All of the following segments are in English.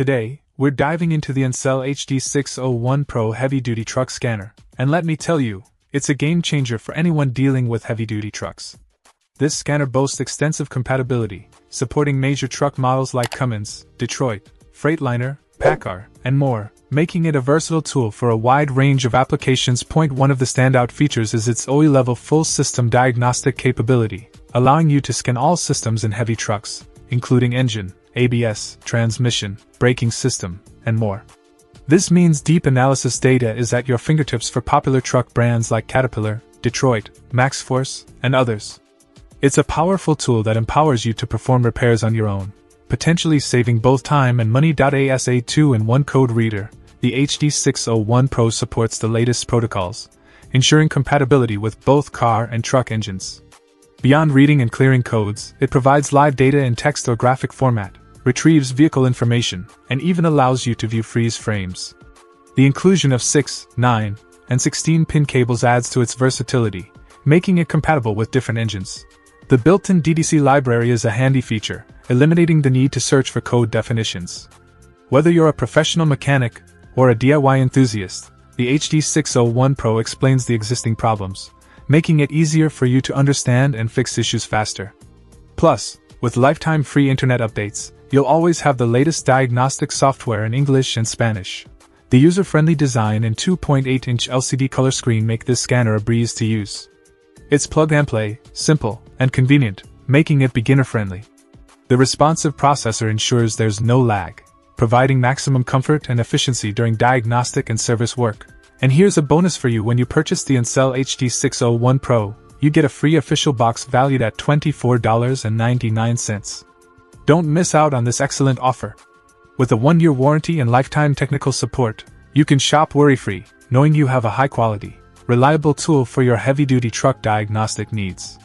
Today, we're diving into the Ancel HD601 Pro heavy duty truck scanner, and let me tell you, it's a game changer for anyone dealing with heavy duty trucks. This scanner boasts extensive compatibility, supporting major truck models like Cummins, Detroit, Freightliner, Paccar, and more, making it a versatile tool for a wide range of applications. Point one of the standout features is its OE level full system diagnostic capability, allowing you to scan all systems in heavy trucks, including engine, ABS, transmission, braking system, and more. This means deep analysis data is at your fingertips for popular truck brands like Caterpillar, Detroit, MaxxForce, and others. It's a powerful tool that empowers you to perform repairs on your own, potentially saving both time and money. ASA 2 in 1 code reader, the HD601 Pro supports the latest protocols, ensuring compatibility with both car and truck engines. Beyond reading and clearing codes, it provides live data in text or graphic format, retrieves vehicle information, and even allows you to view freeze frames. The inclusion of 6, 9, and 16 pin cables adds to its versatility, making it compatible with different engines. The built in DTC library is a handy feature, eliminating the need to search for code definitions. Whether you're a professional mechanic or a DIY enthusiast, the HD601 Pro explains the existing problems, making it easier for you to understand and fix issues faster. Plus, with lifetime free internet updates, you'll always have the latest diagnostic software in English and Spanish. The user friendly design and 2.8 inch LCD color screen make this scanner a breeze to use. It's plug and play, simple, and convenient, making it beginner friendly. The responsive processor ensures there's no lag, providing maximum comfort and efficiency during diagnostic and service work. And here's a bonus for you when you purchase the Ancel HD601 Pro, you get a free official box valued at $24.99. Don't miss out on this excellent offer. With a one year warranty and lifetime technical support, you can shop worry free, knowing you have a high quality, reliable tool for your heavy duty truck diagnostic needs.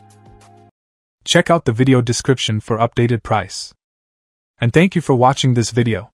Check out the video description for updated price. And thank you for watching this video.